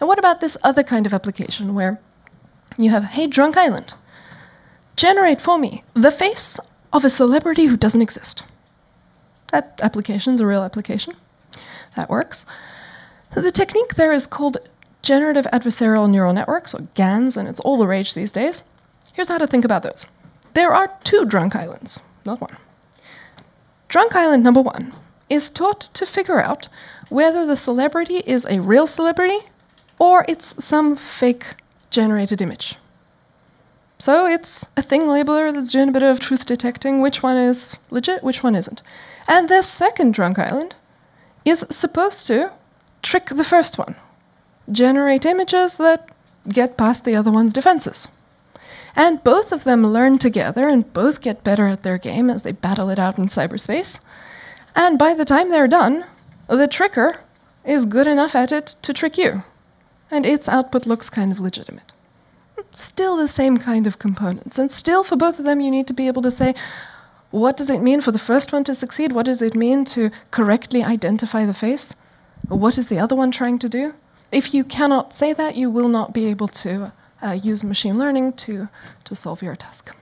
And what about this other kind of application where you have, hey, Drunk Island, generate for me the face of a celebrity who doesn't exist. That application is a real application. That works. The technique there is called generative adversarial neural networks, or GANs, and it's all the rage these days. Here's how to think about those. There are two drunk islands, not one. Drunk island number one is taught to figure out whether the celebrity is a real celebrity or it's some fake generated image. So it's a thing labeler that's doing a bit of truth detecting which one is legit, which one isn't. And the second drunk island is supposed to trick the first one, generate images that get past the other one's defenses. And both of them learn together and both get better at their game as they battle it out in cyberspace. And by the time they're done, the tricker is good enough at it to trick you. And its output looks kind of legitimate. Still the same kind of components. And still, for both of them, you need to be able to say, what does it mean for the first one to succeed? What does it mean to correctly identify the face? What is the other one trying to do? If you cannot say that, you will not be able to uh, use machine learning to, to solve your task.